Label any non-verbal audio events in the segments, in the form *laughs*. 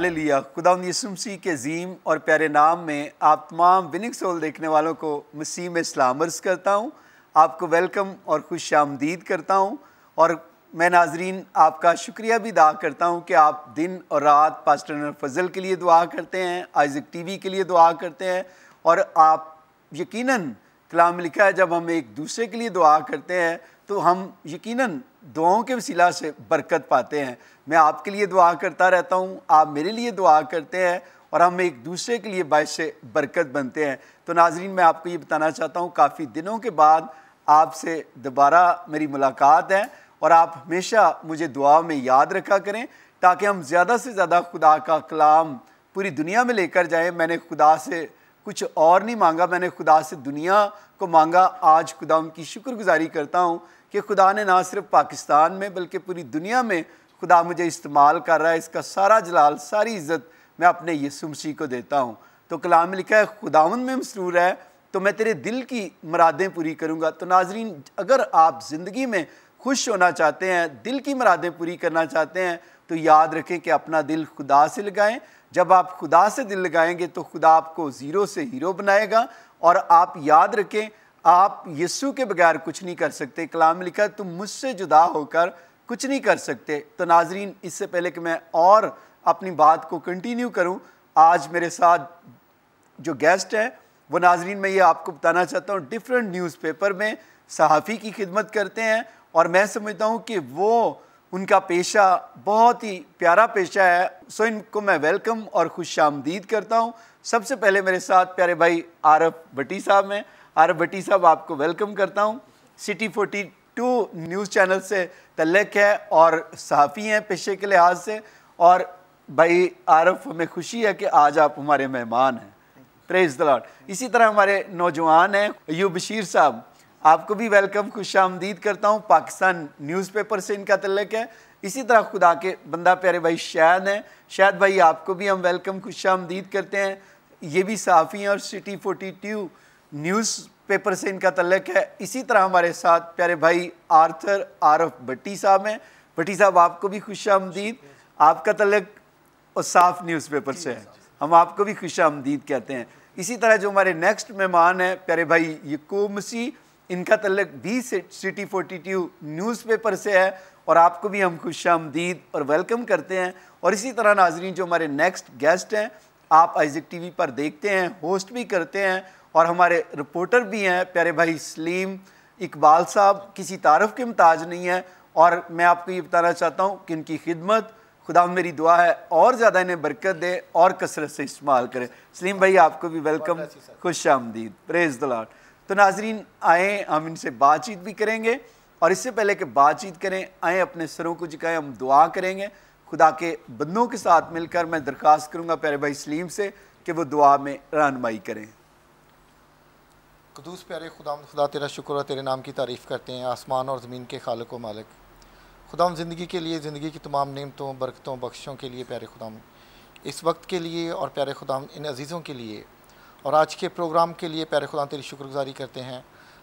حالیلویہ خدا یسوع مسیح کے عظیم اور پیارے نام میں آپ تمام وننگ سول دیکھنے والوں کو مسیح میں اسلام عرض کرتا ہوں۔ آپ کو ویلکم اور خوش آمدید کرتا ہوں۔ اور میں ناظرین، آپ کا شکریہ بھی ادا کرتا ہوں کہ آپ دن اور رات پاسٹر فضل کے لیے دعا کرتے ہیں آئزک ٹی وی کے لیے دعا کرتے ہیں۔ اور آپ یقیناً کلام لکھا ہے، جب ہم ایک دوسرے کے لیے دعا کرتے ہیں تو ہم یقیناً دعاؤں کے وسیلہ سے برکت پاتے ہیں۔ میں آپ کے لیے دعا کرتا رہتا ہوں، آپ میرے لیے دعا کرتے ہیں اور ہم ایک دوسرے کے لیے باعث سے برکت بنتے ہیں۔ تو ناظرین، میں آپ کو یہ بتانا چاہتا ہوں، کافی دنوں کے بعد آپ سے دوبارہ میری ملاقات ہے اور آپ ہمیشہ مجھے دعا میں یاد رکھا کریں تاکہ ہم زیادہ سے زیادہ خدا کا کلام پوری دنیا میں لے کر جائیں۔ میں نے خدا سے کچھ اور نہیں مانگا، میں نے خدا سے دنیا کو مانگا۔ آج خدا ان کی شکر گزاری کرتا ہوں کہ خدا نے نہ صرف پاکستان میں بلکہ پوری دنیا میں خدا مجھے استعمال کر رہا ہے۔ اس کا سارا جلال، ساری عزت میں اپنے یسوع مسیح کو دیتا ہوں۔ تو کلام لکھا ہے خداون میں مسرور ہے۔ تو میں تیرے دل کی مرادیں پوری کروں گا۔ تو ناظرین، اگر آپ زندگی میں خوش ہونا چاہتے ہیں، دل کی مرادیں پوری کرنا چاہتے ہیں، تو یاد رکھیں کہ اپنا دل خدا سے لگائیں۔ جب آپ خدا سے دل لگائیں گے تو خدا آپ کو زیرو سے ہیرو بنائے گا اور آپ یاد رکھیں، آپ یسو کے بغیر کچھ نہیں کر سکتے۔ کلام لکھا تم مجھ سے جدا ہو کر کچھ نہیں کر سکتے۔ تو ناظرین، اس سے پہلے کہ میں اور اپنی بات کو کنٹینیو کروں، آج میرے ساتھ جو گیسٹ ہیں وہ ناظرین، میں یہ آپ کو بتانا چاہتا ہوں ڈفرینٹ نیوز پیپر میں صحافی کی خدمت کرتے ہیں اور میں سمجھتا ہوں کہ وہ ان کا پیشہ بہت ہی پیارا پیشہ ہے۔ سو ان کو میں ویلکم اور خوش آمدید کرتا ہوں۔ سب سے پہلے میرے ساتھ پیارے بھائی عارف بٹی صاحب ہیں۔ عارف بٹی صاحب، آپ کو ویلکم کرتا ہوں۔ City forty two news channel سے تعلق ہے اور صحافی ہیں پیشے کے لحاظ سے۔ اور بھائی عارف، ہمیں خوشی ہے کہ آج آپ ہمارے مہمان ہیں۔ پریز دلاٹ اسی طرح ہمارے نوجوان ہیں۔ ایو بشیر صاحب آپ کو بھی ویلکم خوش آمدید کرتا ہوں. پاکستان نیوز پیپر سے ان کا تعلق ہے. اسی طرح خدا کے بندہ پیارے بھائی شاید ہیں. شاید بھائی، آپ کو بھی ہم ویلکم خوش آمدید کرتے ہیں. یہ بھی صحافی ہیں اور city forty two newspaper سے ان کا تعلق ہے. اسی طرح ہمارے ساتھ پیارے بھائی آرتھر عارف بٹی صاحب ہیں. بٹی صاحب، آپ کو بھی خوش آمدید. آپ کا تعلق اور صاف نیوز پیپر سے ہے. ہم آپ کو بھی خوش آمدید کہتے ہیں. اسی طرح جو ہمارے نیکسٹ مہمان ہیں، پیارے بھائی یقوب مسیح ان کا تعلق بھی city forty two newspaper سے ہے اور آپ کو بھی ہم خوش آمدید اور ویلکم کرتے ہیں۔ اور اسی طرح ناظرین جو ہمارے نیکسٹ گیسٹ ہیں آپ آئزک ٹی وی پر دیکھتے ہیں ہوسٹ بھی کرتے ہیں اور ہمارے رپورٹر بھی ہیں۔ پیارے بھائی سلیم اقبال صاحب کسی تعارف کے متاج نہیں ہے اور میں آپ کو یہ بتانا چاہتا ہوں کہ ان کی خدمت خدا میری دعا ہے اور زیادہ انہیں برکت دے اور کثرت سے استعمال کرے۔ سلیم بھائی آپ کو بھی ویلکم خوش آمدید۔ پریز دلاٹ تو ناظرین، آئیں، ہم ان سے بات چیت بھی کریں گے اور اس سے پہلے کہ بات چیت کریں، آئیں اپنے سروں کو جکائیں ہم دعا کریں گے۔ خدا کے بندوں کے ساتھ مل کر میں درخواست کروں گا پیارے بھائی سلیم سے کہ وہ دعا میں رہنمائی کریں۔ قدوس پیارے خدا خدا تیرا شکر اور تیرے نام کی تعریف کرتے ہیں، آسمان اور زمین کے خالق و مالک۔ خدا ہم زندگی کے لیے، زندگی کی تمام نعمتوں، برکتوں بخشوں کے لیے پیارے خدا اس وقت کے لیے اور پیارے خدا ان عزیزوں کے لیے اور آج کے پروگرام کے لیے پیارے خدا تیری شکر گزاری کرتے ہیں۔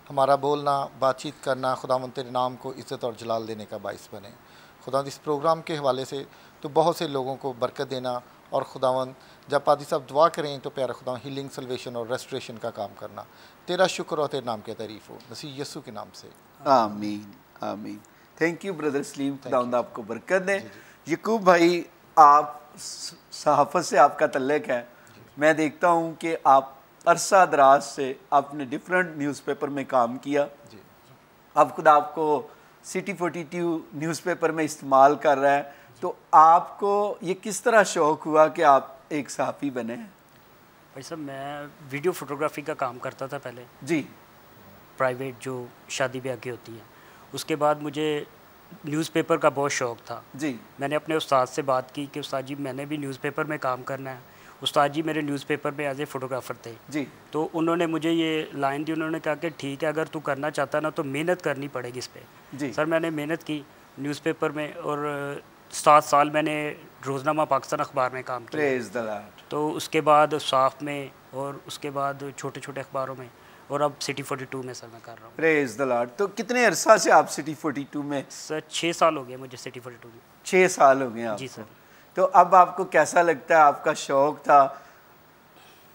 ہمارا بولنا بات چیت کرنا خدا من تیرے نام کو عزت اور جلال دینے کا باعث بنے۔ خدا اس پروگرام کے حوالے سے تو بہت سے لوگوں کو برکت دینا اور خداون جب پادی صاحب دعا کریں تو پیارا خدا ہیلنگ سلویشن اور ریسٹوریشن کا کام کرنا۔ تیرا شکر اور تیرے نام کی تعریف ہو۔ نسی یسو کے نام سے۔ آمین آمین۔ تھینک یو بردر سلیم خدا آپ کو برکت دیں جی، جی۔ یقوب بھائی آپ صحافت سے آپ کا تعلق ہے۔ میں دیکھتا ہوں کہ آپ عرصہ دراز سے آپ نے ڈفرینٹ نیوز پیپر میں کام کیا۔ جی۔ اب خدا آپ کو city forty two newspaper میں استعمال کر رہا ہے تو آپ کو یہ کس طرح شوق ہوا کہ آپ ایک صحافی بنے؟ ہیں بھائی صاحب میں ویڈیو فوٹوگرافی کا کام کرتا تھا پہلے۔ جی۔ پرائیویٹ جو شادی بیاہ کی ہوتی ہیں۔ اس کے بعد مجھے نیوز پیپر کا بہت شوق تھا۔ جی۔ میں نے اپنے استاد سے بات کی کہ استاد جی میں نے بھی نیوز پیپر میں کام کرنا ہے۔ استاد جی میرے نیوز پیپر میں ایز اے فوٹوگرافر تھے۔ جی۔ تو انہوں نے مجھے یہ لائن دی انہوں نے کہا کہ ٹھیک ہے اگر تو کرنا چاہتا نا تو محنت کرنی پڑے گی اس پہ۔ جی۔ سر میں نے محنت کی نیوز پیپر میں اور سات سال میں نے روزنامہ پاکستان اخبار میں کام کیا۔ تو اس کے بعد صاف میں اور اس کے بعد چھوٹے چھوٹے اخباروں میں اور اب سٹی فورٹی ٹو میں سر میں کر رہا ہوں۔ پریز تو کتنے عرصہ سے آپ سٹی فورٹی ٹو میں؟ سر چھ سال ہو گئے مجھے سٹی فورٹی ٹو میں۔ چھ سال ہو گئے جی سر۔ تو اب آپ کو کیسا لگتا ہے؟ آپ کا شوق تھا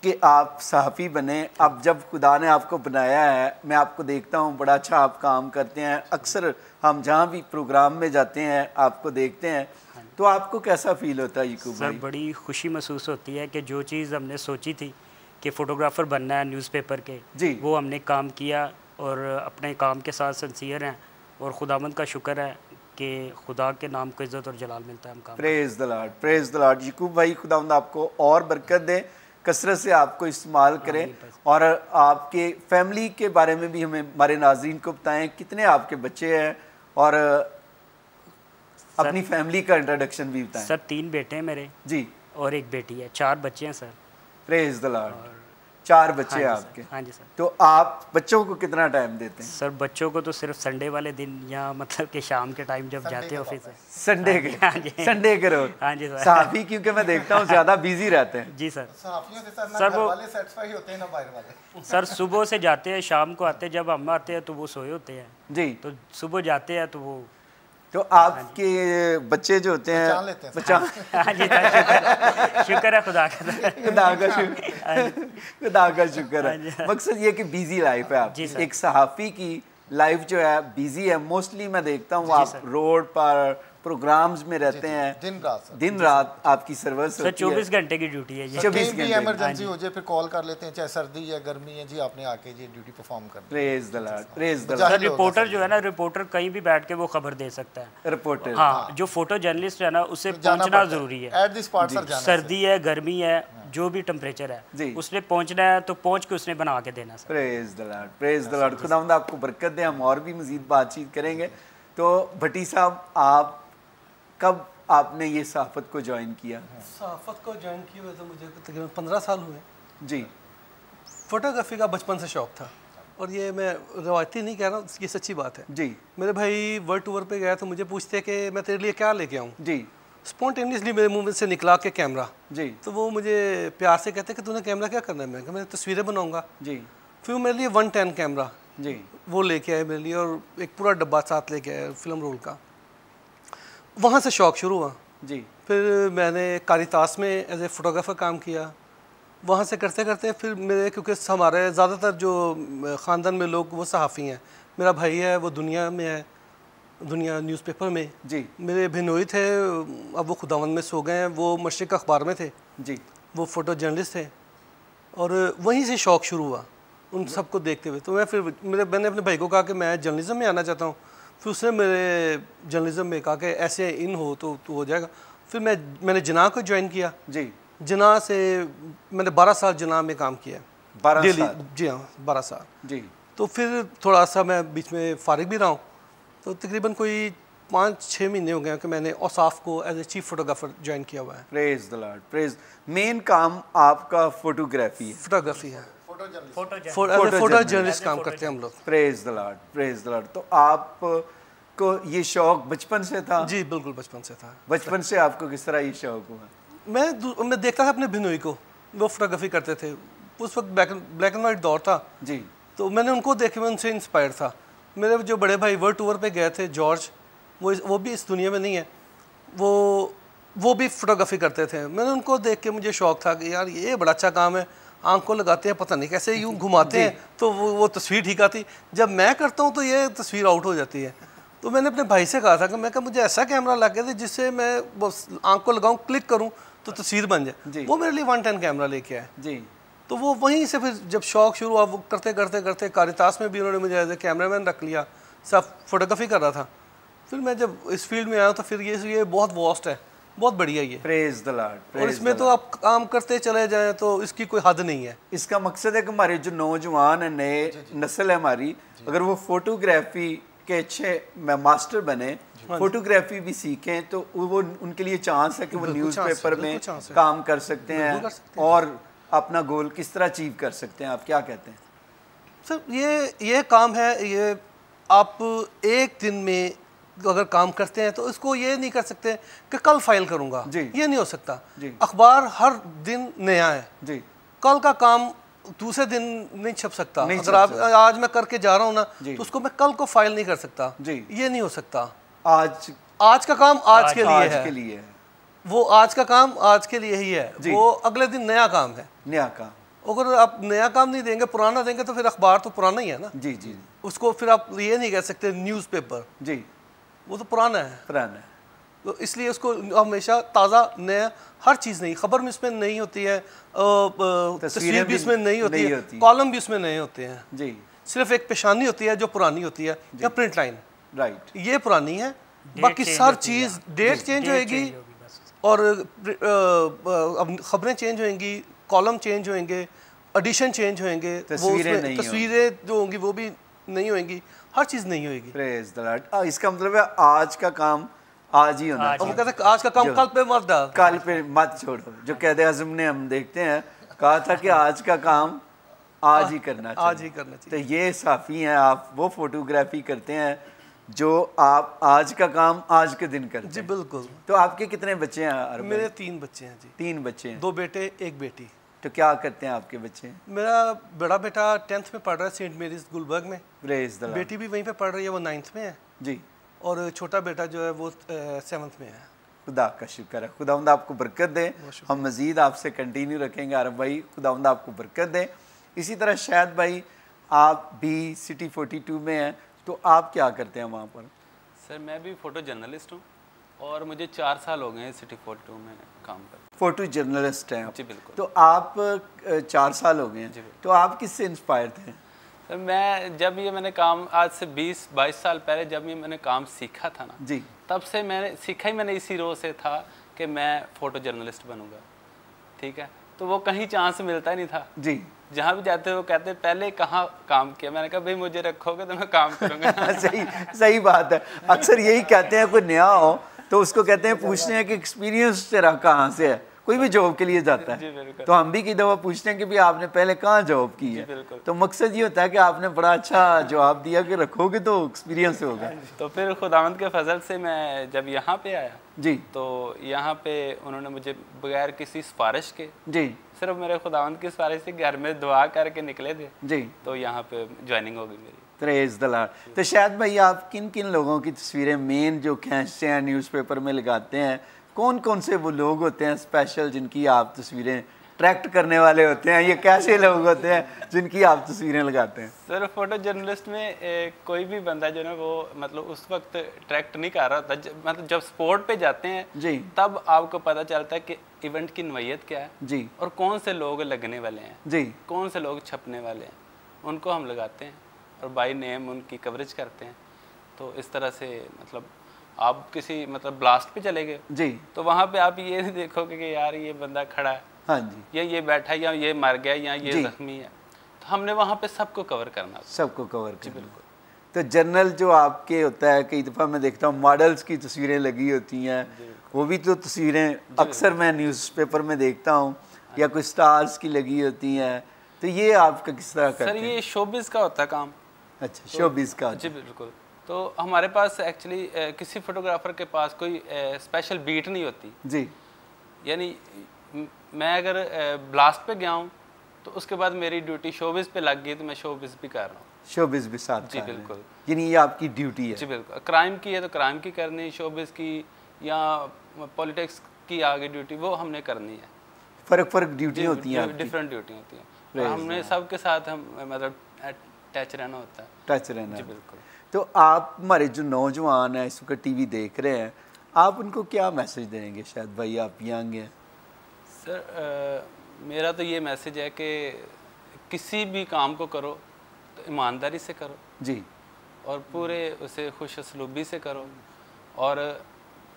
کہ آپ صحافی بنے۔ اب جب خدا نے آپ کو بنایا ہے میں آپ کو دیکھتا ہوں بڑا اچھا آپ کام کرتے ہیں۔ اکثر ہم جہاں بھی پروگرام میں جاتے ہیں آپ کو دیکھتے ہیں۔ تو آپ کو کیسا فیل ہوتا ہے یقوب سر بڑی خوشی محسوس ہوتی ہے کہ جو چیز ہم نے سوچی تھی کہ فوٹوگرافر بننا ہے نیوز پیپر کے جی۔ وہ ہم نے کام کیا اور اپنے کام کے ساتھ سنسیئر ہیں اور خداوند کا شکر ہے۔ کہ خدا کے نام کو عزت اور جلال ملتا ہے ہم کام پریز دا لارڈ پریز دا لارڈ یقوب بھائی خدا آپ کو اور برکت دے کثرت سے آپ کو استعمال کریں۔ اور آپ کے فیملی کے بارے میں بھی ہمیں ہمارے ناظرین کو بتائیں۔ کتنے آپ کے بچے ہیں؟ اور اپنی فیملی کا انٹروڈکشن بھی بتائیں۔ سر تین بیٹے ہیں میرے۔ جی۔ اور ایک بیٹی ہے چار بچے ہیں سر۔ پریز دا لارڈ چار بچے ہیں ہاں جی آپ کے۔ ہاں جی سر۔ تو آپ بچوں کو کتنا ٹائم دیتے ہیں؟ سر بچوں کو تو صرف سنڈے والے دن یا مطلب کہ شام کے ٹائم جب جاتے ہیں آفس سنڈے کے۔ ہاں جی۔ سنڈے کے روز۔ ہاں جی سر۔ صحافی کیونکہ میں دیکھتا ہوں زیادہ بیزی رہتے ہیں۔ جی سر۔ صحافیوں سے سر وہ- والے سیٹسفائی ہوتے ہیں نہ باہر والے۔ سر صبح سے جاتے ہیں شام کو آتے ہیں جب ہم آتے ہیں تو وہ سوئے ہوتے ہیں۔ جی۔ تو صبح جاتے ہیں تو وہ تو آپ کے بچے جو ہوتے ہیں *laughs* ہاں جی شکر ہے خدا کا۔ خدا کا شکر۔ خدا کا شکر ہے۔ مقصد یہ کہ بیزی لائف ہے آپ۔ جی۔ ایک صحافی کی لائف جو ہے بیزی ہے۔ موسٹلی میں دیکھتا ہوں آپ۔ روڈ پر پروگرامز میں رہتے ہیں۔ دن رات دن رات آپ کی سروس سر ہے۔ چوبیس گھنٹے کی ڈیوٹی ہے جی چوبیس کہیں بھی گھنٹے ایمرجنسی ہو جائے پھر کال کر لیتے ہیں چاہے سردی ہے گرمی ہے جی آپ نے آ کے جی duty perform the lord praise the بچا- سر۔ رپورٹر جو ہے نا رپورٹر کہیں بھی بیٹھ کے وہ خبر دے سکتا ہے۔ رپورٹر ہاں جو فوٹو جرنلسٹ ہے نا اسے پہنچنا ضروری ہے۔ ایٹ دی اسپاٹ سر جانا سردی ہے گرمی ہے جو بھی ٹمپریچر ہے جی۔ اس نے پہنچنا ہے تو پہنچ کے اس نے بنا کے دینا سر۔ پریز دا لارڈ پریز دا لارڈ خدا آپ کو برکت دے ہم اور بھی مزید بات چیت کریں گے۔ تو بھٹی صاحب آپ کب آپ نے یہ صحافت کو جوائن کیا؟ صحافت کو جوائن کیے ہوئے تو مجھے تقریباً پندرہ سال ہوئے۔ جی۔ فوٹوگرافی کا بچپن سے شوق تھا اور یہ میں روایتی نہیں کہہ رہا ہوں یہ سچی بات ہے۔ جی۔ میرے بھائی ورلڈ ٹور پہ گیا تو مجھے پوچھتے کہ میں تیرے لیے کیا لے کے آؤں؟ جی۔ اسپونٹینیسلی میرے منہ سے نکلا کے کیمرہ۔ جی۔ تو وہ مجھے پیار سے کہتے کہ تو نے کیمرہ کیا کرنا ہے؟ میں کہ میں تصویریں بناؤں گا۔ جی۔ پھر میرے لیے ون ٹین کیمرہ جی۔ وہ لے کے آئے میرے لیے اور ایک پورا ڈبہ ساتھ لے کے آئے فلم رول کا۔ وہاں سے شوق شروع ہوا۔ جی۔ پھر میں نے کاریتاس میں ایز اے فوٹوگرافر کام کیا۔ وہاں سے کرتے کرتے پھر میرے کیونکہ ہمارے زیادہ تر جو خاندان میں لوگ وہ صحافی ہیں۔ میرا بھائی ہے وہ دنیا میں ہے دنیا نیوز پیپر میں۔ جی۔ میرے بہنوئی تھے اب وہ خداوند میں سو گئے ہیں۔ وہ مشرق اخبار میں تھے۔ جی۔ وہ فوٹو جرنلسٹ تھے اور وہیں سے شوق شروع ہوا ان سب کو دیکھتے ہوئے۔ تو میں پھر میرے میں نے اپنے بھائی کو کہا کہ میں جرنلزم میں آنا چاہتا ہوں۔ پھر اس نے میرے جرنلزم میں کہا کہ ایسے ان ہو تو تو ہو جائے گا۔ پھر میں میں نے جناح کو جوائن کیا۔ جی۔ جناح سے میں نے بارہ سال جناح میں کام کیا۔ بارہ ڈیلی سال۔ جی ہاں بارہ سال۔ جی۔ تو پھر تھوڑا سا میں بیچ میں فارغ بھی رہا ہوں۔ تو تقریباً کوئی پانچ چھ مہینے ہو گئے ہیں کہ میں نے اوصاف کو as a chief photographer join کیا ہوا ہے۔ پریز دا لارڈ پریز مین کام آپ کا فوٹوگرافی ہے۔ فوٹوگرافی ہے۔ فوٹو جرنلسٹ کام کرتے ہیں ہم لوگ پریز دا لارڈ پریز دا لارڈ تو آپ کو یہ شوق بچپن سے تھا؟ جی بالکل بچپن سے تھا۔ بچپن سے آپ کو کس طرح یہ شوق ہوا؟ میں میں دیکھتا تھا اپنے بھنوئی کو وہ فوٹوگرافی کرتے تھے۔ اس وقت بلیک اینڈ وائٹ دور تھا۔ جی۔ تو میں نے ان کو دیکھ کے میں ان سے انسپائر تھا۔ میرے جو بڑے بھائی ورلڈ ٹور پہ گئے تھے جارج وہ وہ بھی اس دنیا میں نہیں ہے۔ وہ وہ بھی فوٹوگرافی کرتے تھے۔ میں نے ان کو دیکھ کے مجھے شوق تھا کہ یار یہ بڑا اچھا کام ہے۔ آنکھ کو لگاتے ہیں پتہ نہیں کیسے یوں گھماتے ہیں۔ تو وہ تصویر ٹھیک آتی۔ جب میں کرتا ہوں تو یہ تصویر آؤٹ ہو جاتی ہے۔ تو میں نے اپنے بھائی سے کہا تھا کہ میں کہا مجھے ایسا کیمرہ لگے تھے جس سے میں آنکھ کو لگاؤں کلک کروں تو تصویر بن جائے۔ وہ میرے لیے ون ٹین کیمرہ لے کے آئے۔ جی۔ تو وہ وہیں سے پھر جب شوق شروع ہوا وہ کرتے کرتے کرتے کاریتاس میں بھی انہوں نے مجھے ایز اے کیمرہ مین رکھ لیا۔ سب فوٹوگرافی کر رہا تھا۔ پھر میں جب اس فیلڈ میں آیا تو پھر یہ بہت واسٹ ہے۔ بہت بڑھیا یہ۔ پریز دا لارڈ اور اس میں تو آپ کام کرتے چلے جائیں تو اس کی کوئی حد نہیں ہے۔ اس کا مقصد ہے کہ ہمارے جو نوجوان ہیں نئے نسل ہے ہماری اگر وہ فوٹوگرافی کے اچھے ماسٹر بنے فوٹوگرافی بھی سیکھیں تو وہ ان کے لیے چانس ہے کہ وہ نیوز پیپر میں کام کر سکتے ہیں۔ اور اپنا گول کس طرح اچیو کر سکتے ہیں آپ کیا کہتے ہیں؟ سر یہ یہ کام ہے یہ آپ ایک دن میں اگر کام کرتے ہیں تو اس کو یہ نہیں کر سکتے کہ کل فائل کروں گا۔ جی۔ یہ نہیں ہو سکتا۔ جی۔ اخبار ہر دن نیا ہے۔ جی۔ کل کا کام دوسرے دن نہیں چھپ سکتا۔ اگر آپ آج میں کر کے جا رہا ہوں نا تو اس کو میں کل کو فائل نہیں کر سکتا۔ جی۔ یہ نہیں ہو سکتا۔ آج۔ آج کا کام آج کے لیے ہے۔ وہ آج کا کام آج کے لیے ہی ہے۔ وہ اگلے دن نیا کام ہے۔ نیا کام۔ اگر آپ نیا کام نہیں دیں گے پرانا دیں گے تو پھر اخبار تو پرانا ہی ہے نا۔ جی جی۔ اس کو پھر آپ یہ نہیں کہہ سکتے نیوز پیپر۔ جی۔ وہ تو پرانا ہے۔ پرانا ہے۔ تو اس لیے اس کو ہمیشہ تازہ نیا ہر چیز نہیں خبر بھی اس میں نہیں ہوتی ہے تصویر بھی اس میں نہیں ہوتی ہے۔ کالم بھی اس میں نہیں ہوتے ہیں۔ جی۔ صرف ایک پیشانی ہوتی ہے جو پرانی ہوتی ہے یا پرنٹ لائن۔ رائٹ۔ یہ پرانی ہے باقی ہوتی چیز ڈیٹ چینج ہوئے گی۔ اور خبریں چینج ہوئیں گی کالم چینج ہوئیں گے ایڈیشن چینج ہوئیں گے تصویریں جو ہوں گی وہ بھی نہیں ہوئیں گی۔ ہر چیز نہیں ہوئے گی۔ اس کا مطلب ہے آج کا کام آج ہی ہونا وہ ہیں آج کا کام کل پہ مت ڈال۔ کل پہ مت چھوڑو۔ جو قید اعظم نے ہم دیکھتے ہیں کہا تھا کہ آج کا کام آج ہی کرنا آج چاہیے۔ ہی کرنا تو چاہیے یہ صافی ہیں آپ وہ فوٹوگرافی کرتے ہیں جو آپ آج کا کام آج کے دن کرتے جی ہیں بالکل۔ تو آپ کے کتنے بچے ہیں؟ میرے تین بچے ہیں جی۔ تین بچے ہیں۔ دو بیٹے ایک بیٹی۔ تو کیا کرتے ہیں آپ کے بچے؟ میرا بڑا بیٹا ٹینتھ میں پڑھ رہا ہے سینٹ میریز گلبرگ میں۔ بیٹی بھی وہیں پہ پڑھ رہی ہے وہ نائنتھ میں ہے۔ جی۔ اور چھوٹا بیٹا جو ہے وہ سیونتھ میں ہے۔ خدا کا شکر ہے۔ خدا آپ کو برکت دے۔ ہم مزید آپ سے کنٹینیو رکھیں گے۔ عرب بھائی خدا آپ کو برکت دے۔ اسی طرح شاید بھائی آپ بھی سٹی فورٹی ٹو میں ہیں۔ تو آپ کیا کرتے ہیں وہاں پر؟ سر میں بھی فوٹو جرنلسٹ ہوں اور مجھے چار سال ہو گئے ہیں سٹی فوٹو میں کام کر فوٹو جرنلسٹ ہیں جی بالکل۔ تو آپ چار سال ہو گئے ہیں۔ تو آپ کس سے انسپائر تھے میں جب یہ میں نے کام آج سے بیس بائیس سال پہلے جب یہ میں نے کام سیکھا تھا نا جی۔ تب سے میں نے سیکھا ہی میں نے اسی رو سے تھا کہ میں فوٹو جرنلسٹ بنوں گا۔ ٹھیک ہے؟ تو وہ کہیں چانس ملتا ہی نہیں تھا۔ جی۔ جہاں بھی جاتے وہ کہتے پہلے کہاں کام کیا؟ میں نے کہا بھائی مجھے رکھو گے تو میں کام کروں گا۔ *laughs* صحیح صحیح بات ہے۔ اکثر یہی کہتے ہیں کوئی نیا ہو تو اس کو کہتے ہیں پوچھتے ہیں کہ ایکسپیرینس تیرا کہاں سے ہے؟ کوئی بھی جاب کے لیے جاتا جی ہے بالکل۔ تو ہم بھی کی دفعہ پوچھتے ہیں کہ بھی آپ نے پہلے کہاں جاب کی ہے؟ بالکل۔ تو مقصد یہ ہوتا ہے کہ آپ نے بڑا اچھا جواب دیا کہ رکھو گے تو ایکسپیرینس ہوگا تو پھر خداوند کے فضل سے میں جب یہاں پہ آیا جی۔ تو یہاں پہ انہوں نے مجھے بغیر کسی سفارش کے جی۔ صرف میرے خداوند کی سفارش سے گھر میں دعا کر کے نکلے تھے۔ جی۔ تو یہاں پہ جوائننگ ہو گئی میری۔ پریز دلار تو شاید بھائی آپ کن کن لوگوں کی تصویریں مین جو کھینچتے ہیں نیوز پیپر میں لگاتے ہیں کون کون سے وہ لوگ ہوتے ہیں اسپیشل جن کی آپ تصویریں ٹریکٹ کرنے والے ہوتے ہیں؟ یہ کیسے لوگ ہوتے ہیں جن کی آپ تصویریں لگاتے ہیں؟ سر فوٹو جرنلسٹ میں کوئی بھی بندہ جو نا وہ مطلب اس وقت ٹریکٹ نہیں کر رہا ہوتا۔ مطلب جب سپورٹ پہ جاتے ہیں جی۔ تب آپ کو پتہ چلتا ہے کہ ایونٹ کی نوعیت کیا ہے۔ جی۔ اور کون سے لوگ لگنے والے ہیں؟ جی۔ کون سے لوگ چھپنے والے ہیں؟ ان کو ہم لگاتے ہیں اور بائی نیم ان کی کوریج کرتے ہیں۔ تو اس طرح سے مطلب آپ کسی مطلب بلاسٹ پہ چلے گئے جی۔ تو وہاں پہ آپ یہ نہیں *laughs* دیکھو گے کہ یار یہ بندہ کھڑا ہے۔ ہاں جی۔ یا یہ بیٹھا ہے یا یہ مر گیا یا یہ جی۔ زخمی ہے۔ تو ہم نے وہاں پہ سب کو کور کرنا۔ سب کو کور کرنا۔ تو جنرل جو آپ کے ہوتا ہے کئی دفعہ میں دیکھتا ہوں ماڈلز کی تصویریں لگی ہوتی ہیں۔ وہ بھی تو تصویریں اکثر میں نیوز پیپر میں دیکھتا ہوں یا کوئی سٹارز کی لگی ہوتی ہیں۔ تو یہ آپ کا کس طرح سر کرتے ہیں؟ یہ شوبز کا ہوتا ہے کام۔ اچھا شوبیز کا جی بالکل۔ تو ہمارے پاس ایکچولی کسی فوٹوگرافر کے پاس کوئی اسپیشل بیٹ نہیں ہوتی۔ جی۔ یعنی میں اگر بلاسٹ پہ گیا ہوں تو اس کے بعد میری ڈیوٹی شوبز پہ لگ گئی تو میں شوبز بھی کر رہا ہوں۔ شوبیز بھی ساتھ جی۔ بالکل۔ یعنی یہ آپ کی ڈیوٹی ہے۔ جی بالکل۔ کرائم کی ہے تو کرائم کی کرنی شوبز کی یا پولیٹکس کی آگے ڈیوٹی وہ ہم نے کرنی ہے۔ فرق فرق ڈیوٹی ہوتی ہیں ڈفرینٹ ڈیوٹی ہوتی ہیں۔ ہم نے سب کے ساتھ ہم مطلب ٹچ رہنا ہوتا ہے۔ ٹچ رہنا۔ جی۔ بالکل۔ تو آپ ہمارے جو نوجوان ہیں اس وقت ٹی وی دیکھ رہے ہیں آپ ان کو کیا میسج دیں گے شاید؟ بھائی آپ ینگ ہیں۔ سر میرا تو یہ میسج ہے کہ کسی بھی کام کو کرو تو ایمانداری سے کرو۔ جی۔ اور پورے اسے خوش اسلوبی سے کرو۔ اور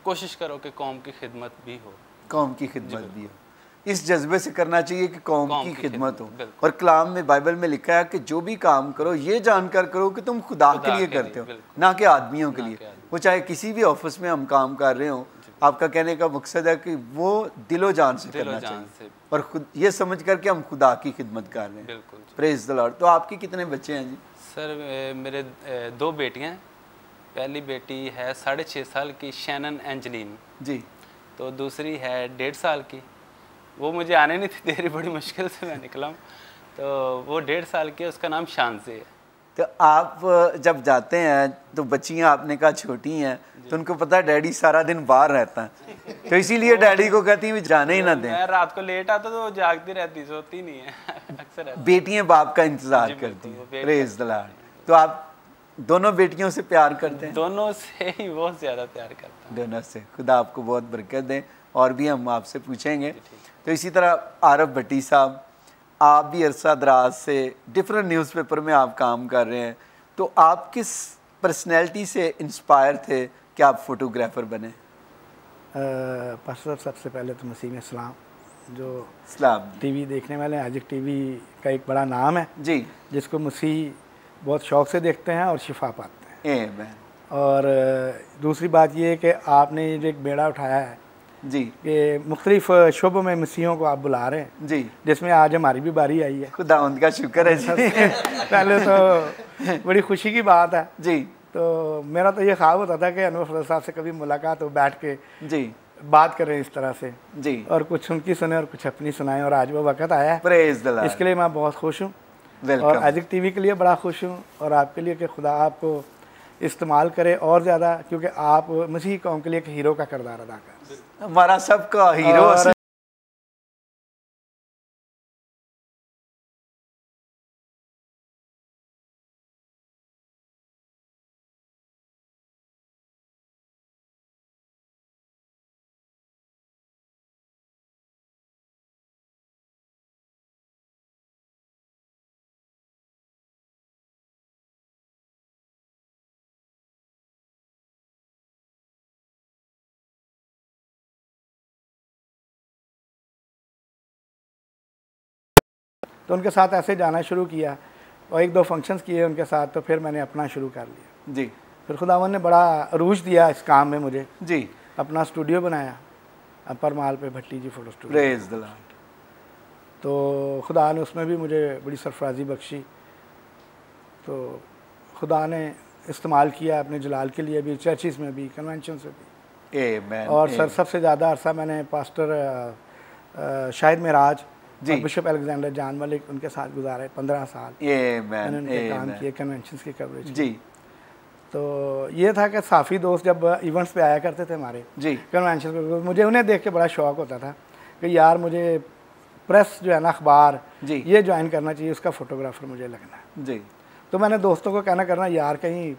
کوشش کرو کہ قوم کی خدمت بھی ہو۔ قوم کی خدمت بھی ہو۔ اس جذبے سے کرنا چاہیے کہ قوم قوم کی کی خدمت ہو۔ اور کلام میں بائبل میں لکھا ہے کہ جو بھی کام کرو یہ جان کر کرو کہ تم خدا کے لیے کے کرتے ہو۔ نہ کہ آدمیوں کے لیے۔ وہ چاہے کسی بھی آفس میں ہم کام کر رہے ہوں آپ کا کہنے کا مقصد ہے کہ وہ دل و جان سے کرنا چاہیے۔ اور خود یہ سمجھ کر کہ ہم خدا کی خدمت کر رہے ہیں۔ جی۔ پریز دلار تو آپ کے کتنے بچے ہیں جی؟ سر میرے دو بیٹیاں ہیں۔ پہلی بیٹی ہے ساڑھے چھ سال کی شینن اینجلین۔ جی۔ تو دوسری ہے ڈیڑھ سال کی۔ وہ مجھے آنے نہیں تھی رہی بڑی مشکل سے میں نکلا ہوں۔ تو وہ ڈیڑھ سال کی ہے اس کا نام شانزے ہے۔ تو آپ جب جاتے ہیں تو بچیاں آپ نے کہا چھوٹی ہیں تو ان کو پتا ڈیڈی سارا دن باہر رہتا ہے۔ تو اسی لیے ڈیڈی کو کہتی ہیں جانے ہی نہ دیں۔ میں رات کو لیٹ آتا تو وہ جاگتی رہتی سوتی نہیں ہے۔ *laughs* اکثر بیٹیاں باپ کا انتظار کرتی ہیں ریز دلال۔ تو آپ دونوں بیٹیوں سے پیار کرتے ہیں؟ دونوں سے ہی بہت زیادہ پیار کرتا ہوں۔ دونوں سے۔ خدا آپ کو بہت برکت دیں اور بھی ہم آپ سے پوچھیں گے۔ تو اسی طرح عارف بھٹی صاحب آپ بھی عرصہ دراز سے ڈفرینٹ نیوز پیپر میں آپ کام کر رہے ہیں۔ تو آپ کس پرسنالٹی سے انسپائر تھے کہ آپ فوٹوگرافر بنے؟ پاسر سب سے پہلے تو مسیم اسلام جو اسلام ٹی وی دیکھنے والے ہیں۔ آجک ٹی وی کا ایک بڑا نام ہے۔ جی۔ جس کو مسیح بہت شوق سے دیکھتے ہیں اور شفا پاتے ہیں۔ اور دوسری بات یہ ہے کہ آپ نے جو ایک بیڑا اٹھایا ہے جی۔ کہ مختلف شعبوں میں مسیحوں کو آپ بلا رہے ہیں۔ جی۔ جس میں آج ہماری بھی باری آئی ہے۔ خدا ان کا شکر ہے جی۔ *laughs* پہلے تو بڑی خوشی کی بات ہے۔ جی۔ تو میرا تو یہ خواب ہوتا تھا کہ انور فضل صاحب سے کبھی ملاقات ہو بیٹھ کے جی۔ بات کریں اس طرح سے۔ جی۔ اور کچھ ان کی سنیں اور کچھ اپنی سنائیں۔ اور آج وہ وقت آیا ہے۔ پریز اس کے لیے میں بہت خوش ہوں۔ اور آجک ٹی وی کے لیے بڑا خوش ہوں۔ اور آپ کے لیے کہ خدا آپ کو استعمال کرے اور زیادہ کیونکہ آپ مسیح قوم کے لیے ایک ہیرو کا کردار ادا کر ہمارا سب کا ہیرو تو ان کے ساتھ ایسے جانا شروع کیا اور ایک دو فنکشنز کیے ان کے ساتھ تو پھر میں نے اپنا شروع کر لیا۔ جی۔ پھر خداون نے بڑا عروج دیا اس کام میں مجھے۔ جی۔ اپنا اسٹوڈیو بنایا اپر مال پہ بھٹی جی فوٹو اسٹوڈیو تو خدا نے اس میں بھی مجھے بڑی سرفرازی بخشی۔ تو خدا نے استعمال کیا اپنے جلال کے لیے بھی چرچز میں بھی کنونشن سے بھی۔ اور سر سب سے زیادہ عرصہ میں نے pastor Shahid Meraj ji. Bishop Alexander John Malik ان کے ساتھ گزارے پندرہ سال۔ میں نے ان کے کام کیے کنونشنس کی کوریج جی۔ تو یہ تھا کہ صافی دوست جب ایونٹس پہ آیا کرتے تھے ہمارے جی۔ کنونشن پہ مجھے انہیں دیکھ کے بڑا شوق ہوتا تھا کہ یار مجھے پریس جو ہے نا اخبار جی۔ یہ جوائن کرنا چاہیے اس کا فوٹوگرافر مجھے لگنا ہے۔ جی۔ تو میں نے دوستوں کو کہنا کرنا یار کہیں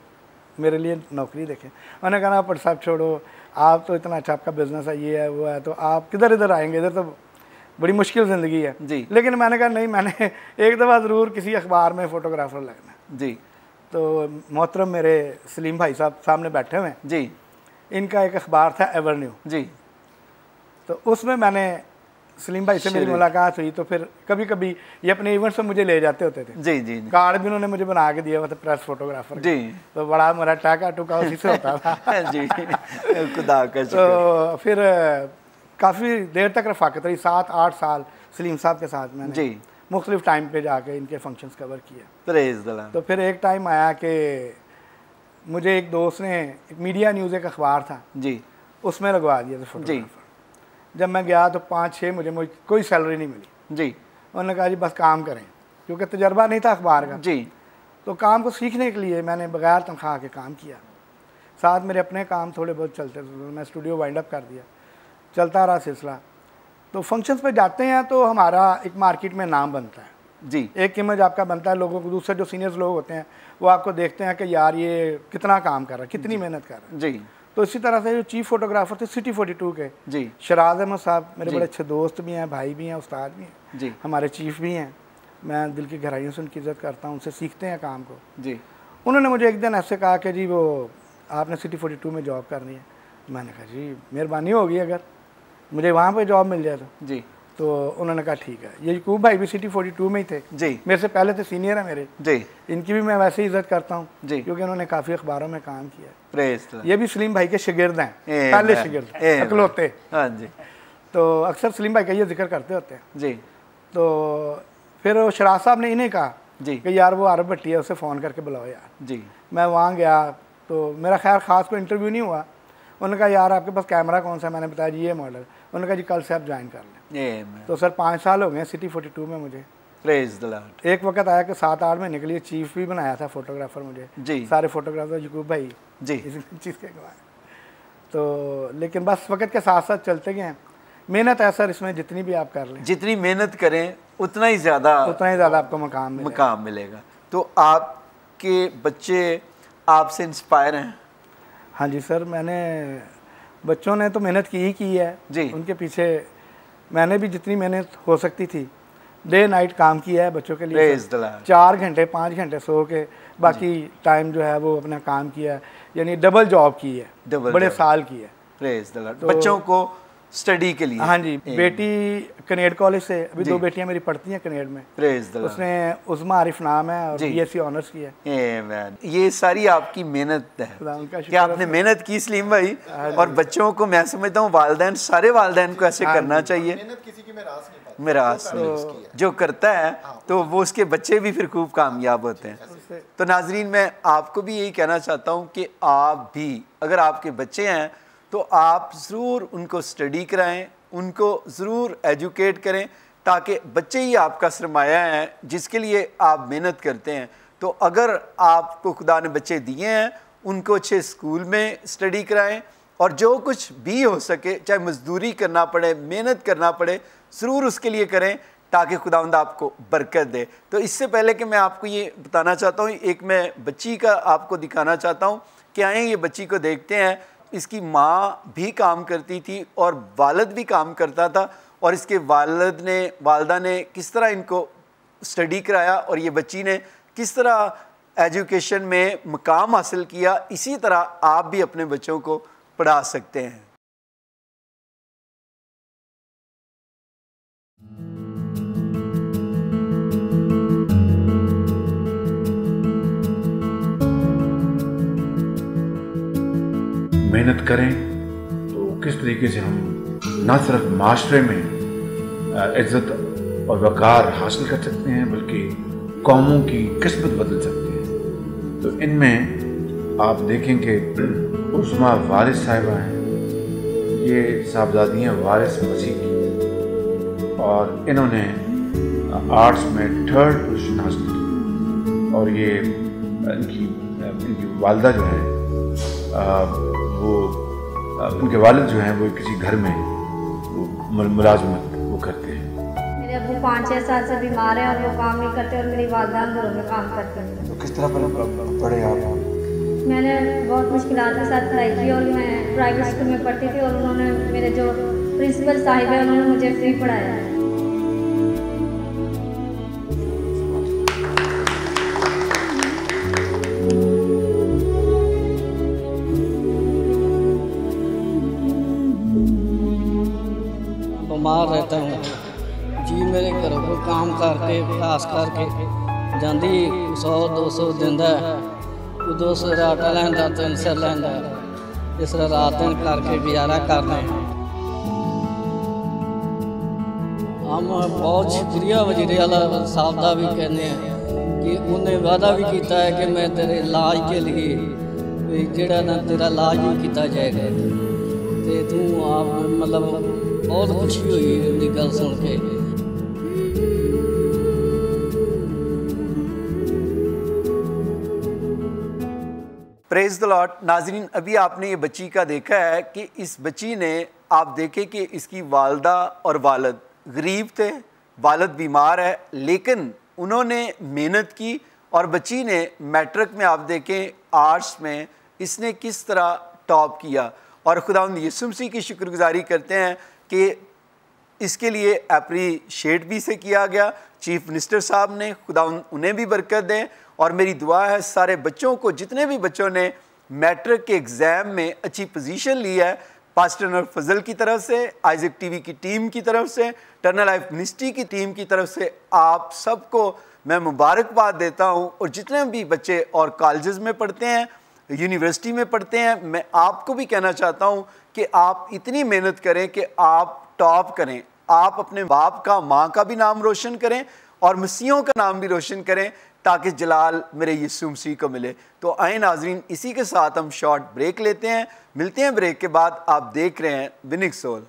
میرے لیے نوکری دیکھیں۔ انہوں نے کہنا پٹ صاحب چھوڑو آپ تو اتنا اچھا آپ کا بزنس ہے یہ ہے وہ ہے تو آپ کدھر ادھر آئیں گے؟ ادھر تو بڑی مشکل زندگی ہے۔ جی۔ لیکن میں نے کہا نہیں میں نے ایک دفعہ ضرور کسی اخبار میں فوٹوگرافر لگنا۔ جی۔ تو محترم میرے سلیم بھائی صاحب سامنے بیٹھے ہوئے جی۔ ان کا ایک اخبار تھا ایورنیو جی۔ تو اس میں میں نے سلیم بھائی سے میری ملاقات ہوئی تو پھر کبھی کبھی یہ اپنے ایونٹس میں مجھے لے جاتے ہوتے تھے۔ جی جی۔ کارڈ بھی انہوں نے مجھے بنا کے دیا ہوا تھا پریس فوٹوگرافر جی۔ تو بڑا میرا ٹاکا ٹوکا اسی سے ہوتا تھا۔ *laughs* جی۔ خدا کا تو پھر کافی دیر تک رفاقت رہی سات آٹھ سال سلیم صاحب کے ساتھ میں نے جی۔ مختلف ٹائم پہ جا کے ان کے فنکشنز کور دلان تو پھر ایک ٹائم آیا کہ مجھے ایک دوست نے ایک میڈیا نیوز ایک اخبار تھا۔ جی۔ اس میں لگوا دیا تھا جی۔ جب میں گیا تو پانچ چھ مجھے مجھے کوئی سیلری نہیں ملی۔ جی۔ انہوں نے کہا جی بس کام کریں۔ کیونکہ تجربہ نہیں تھا اخبار کا۔ جی۔ تو کام کو سیکھنے کے لیے میں نے بغیر تنخواہ کے کام کیا۔ ساتھ میرے اپنے کام تھوڑے بہت چلتے تھے میں اسٹوڈیو وائنڈ اپ کر دیا۔ چلتا رہا سلسلہ۔ تو فنکشنز پہ جاتے ہیں تو ہمارا ایک مارکیٹ میں نام بنتا ہے۔ جی۔ ایک امیج آپ کا بنتا ہے لوگوں کو دوسرے جو سینئرز لوگ ہوتے ہیں وہ آپ کو دیکھتے ہیں کہ یار یہ کتنا کام کر رہا ہے کتنی محنت کر رہا ہے۔ جی۔ تو اسی طرح سے جو چیف فوٹوگرافر تھے سٹی فورٹی ٹو کے۔ جی۔ شراز احمد صاحب میرے بڑے اچھے دوست بھی ہیں بھائی بھی ہیں استاد بھی ہیں۔ جی۔ ہمارے چیف بھی ہیں۔ میں دل کی گہرائیوں سے ان کی عزت کرتا ہوں ان سے سیکھتے ہیں کام کو۔ جی۔ انہوں نے مجھے ایک دن ایسے کہا کہ جی وہ آپ نے سٹی فورٹی ٹو میں جاب کرنی ہے۔ میں نے کہا جی مہربانی ہوگی اگر۔ مجھے وہاں پہ جاب مل جائے تو جی۔ تو انہوں نے کہا ٹھیک ہے۔ یہ یقوب بھائی بھی سٹی فورٹی ٹو میں ہی تھے۔ جی۔ میرے سے پہلے تو سینئر ہیں میرے۔ جی۔ ان کی بھی میں ویسے ہی عزت کرتا ہوں۔ جی۔ کیونکہ انہوں نے کافی اخباروں میں کام کیا پریز یہ بھی سلیم بھائی کے شگرد ہیں۔ پہلے شگرد اکلوتے۔ ہاں جی۔ تو اکثر سلیم بھائی کا یہ ذکر کرتے ہوتے ہیں۔ جی۔ تو پھر شراز صاحب نے انہیں کہا جی۔ کہ یار وہ عرب بھٹی ہے اسے فون کر کے بلاؤ یار۔ جی۔ میں وہاں گیا تو میرا خیر خاص کوئی انٹرویو نہیں ہوا۔ انہوں نے کہا یار آپ کے پاس کیمرہ کون سا ہے؟ میں نے بتایا جی یہ ماڈل انہوں نے کہا جی کل سے آپ جوائن کر لیں. تو سر پانچ سال ہو گئے ہیں سٹی فورٹی ٹو میں مجھے۔ ایک وقت آیا کہ سات آٹھ مہینے کے لیے چیف بھی بنایا تھا فوٹوگرافر مجھے۔ جی۔ سارے فوٹوگرافر یقوب بھائی۔ جی۔ *laughs* چیز کے تو لیکن بس وقت کے ساتھ ساتھ چلتے گئے ہیں۔ محنت ہے سر اس میں جتنی بھی آپ کر لیں۔ جتنی محنت کریں اتنا ہی زیادہ اتنا ہی زیادہ آپ کو مقام مقام ملے گا۔ تو آپ کے بچے آپ سے انسپائر ہیں؟ ہاں جی سر میں نے بچوں نے تو محنت کی ہی کی ہے۔ جی۔ ان کے پیچھے میں نے بھی جتنی محنت ہو سکتی تھی ڈے نائٹ کام کیا ہے بچوں کے لیے چار گھنٹے پانچ گھنٹے سو کے باقی ٹائم جو ہے وہ اپنا کام کیا ہے یعنی ڈبل جاب کی ہے بڑے سال کی ہے۔ بچوں کو سٹڈی کے لیے. ہاں جی بیٹی کنیڈ کالج سے ابھی دو جی۔ بیٹیاں میری پڑھتی ہیں کنیڈ میں۔ اس نے عظما عارف نام ہے اور بی ایس سی آنرس کی ہے۔ یہ ساری آپ کی محنت ہے۔ کہ آپ نے محنت کی سلیم بھائی؟ ہاں جی۔ اور بچوں کو میں سمجھتا ہوں والدین سارے والدین کو ایسے ہاں کرنا جی۔ چاہیے میراث جو کرتا ہے تو وہ اس کے بچے بھی پھر خوب کامیاب ہوتے ہیں۔ تو ناظرین میں آپ کو بھی یہی کہنا چاہتا ہوں کہ آپ بھی اگر آپ کے بچے ہیں تو آپ ضرور ان کو سٹڈی کرائیں، ان کو ضرور ایجوکیٹ کریں تاکہ بچے ہی آپ کا سرمایہ ہیں جس کے لیے آپ محنت کرتے ہیں۔ تو اگر آپ کو خدا نے بچے دیے ہیں، ان کو اچھے اسکول میں سٹڈی کرائیں اور جو کچھ بھی ہو سکے، چاہے مزدوری کرنا پڑے، محنت کرنا پڑے، ضرور اس کے لیے کریں تاکہ خداوند آپ کو برکت دے۔ تو اس سے پہلے کہ میں آپ کو یہ بتانا چاہتا ہوں، ایک میں بچی کا آپ کو دکھانا چاہتا ہوں کہ آئیں یہ بچی کو دیکھتے ہیں۔ اس کی ماں بھی کام کرتی تھی اور والد بھی کام کرتا تھا اور اس کے والد نے، والدہ نے کس طرح ان کو سٹڈی کرایا اور یہ بچی نے کس طرح ایجوکیشن میں مقام حاصل کیا، اسی طرح آپ بھی اپنے بچوں کو پڑھا سکتے ہیں۔ محنت کریں تو کس طریقے سے ہم نہ صرف معاشرے میں عزت اور وقار حاصل کر سکتے ہیں، بلکہ قوموں کی قسمت بدل سکتے ہیں۔ تو ان میں آپ دیکھیں کہ عثما وارث صاحبہ ہیں۔ یہ صاحبزادیاں وارث مسیح کی۔ اور انہوں نے آرٹس میں تھرڈ پوزیشن حاصل کی۔ اور یہ ان کی ان کی والدہ جو ہے وہ ان کے والد جو ہیں وہ کسی گھر میں ملازمت وہ کرتے ہیں۔ میرے ابو پانچ چھ سال سے بیمار ہیں اور وہ کام نہیں کرتے اور میری والدہ گھروں میں کام کرتے ہیں۔ تو کس طرح پڑھے آپ؟ میں نے بہت مشکلات کے ساتھ پڑھائی کی اور میں پرائیویٹ اسکول میں پڑھتی تھی اور انہوں نے میرے جو پرنسپل صاحب ہیں انہوں نے مجھے فری پڑھایا۔ ہے رہتا ہوں۔ جی میرے گھروں کو کام کر کے، خاص کر کے جاندی سو، دو سو دینا دو سو آٹا لینا تین سو لینا اس طرح رات دن کر کے گزارا کرنا ہم بہت شکریہ وزیر اعلیٰ صاحب کا بھی کہنے ہیں کہ انہیں وعدہ بھی کیتا ہے کہ میں تیرے علاج کے لیے جڑا نا تیرا علاج بھی کیتا جائے گا۔ تے تو آپ مطلب بہت خوشی ہوئی ان کی گل سن کے۔ پریز دا لاٹ، ناظرین، ابھی آپ نے یہ بچی کا دیکھا ہے کہ اس بچی نے آپ دیکھے کہ اس کی والدہ اور والد غریب تھے، والد بیمار ہے، لیکن انہوں نے محنت کی اور بچی نے میٹرک میں آپ دیکھیں آرٹس میں اس نے کس طرح ٹاپ کیا۔ اور خدا مسیح کی شکر گزاری کرتے ہیں۔ کہ اس کے لیے اپریشیٹ بھی سے کیا گیا۔ چیف منسٹر صاحب نے خدا انہیں بھی برکت دیں۔ اور میری دعا ہے سارے بچوں کو، جتنے بھی بچوں نے میٹرک کے اگزام میں اچھی پوزیشن لی ہے، پاسٹر نور فضل کی طرف سے آئزک ٹی وی کی ٹیم کی طرف سے ٹرنل لائف منسٹری کی ٹیم کی طرف سے آپ سب کو میں مبارکباد دیتا ہوں۔ اور جتنے بھی بچے اور کالجز میں پڑھتے ہیں، یونیورسٹی میں پڑھتے ہیں، میں آپ کو بھی کہنا چاہتا ہوں کہ آپ اتنی محنت کریں کہ آپ ٹاپ کریں۔ آپ اپنے باپ کا، ماں کا بھی نام روشن کریں اور مسیحوں کا نام بھی روشن کریں تاکہ جلال میرے یسو مسیح کو ملے۔ تو آئے ناظرین، اسی کے ساتھ ہم شارٹ بریک لیتے ہیں۔ ملتے ہیں بریک کے بعد، آپ دیکھ رہے ہیں بنک سول